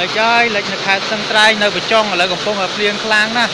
លិចហើយលិចនៅខេត្តសឹងត្រែងនៅបច្ចុងឥឡូវកំពុងតែភ្លៀងខ្លាំងណាស់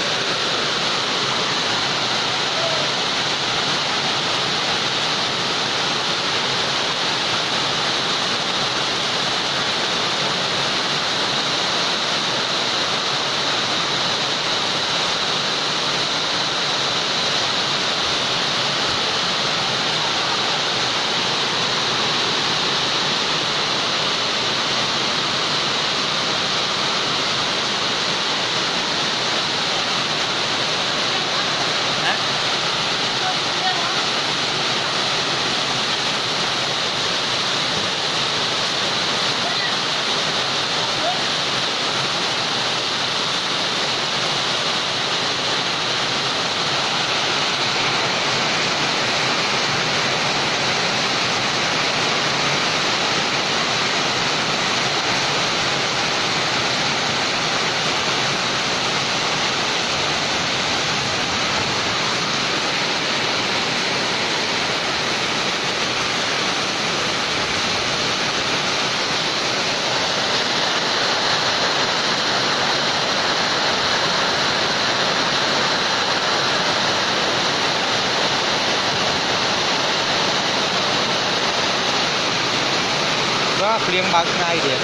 បាទភ្លៀងបើកថ្ងៃទៀត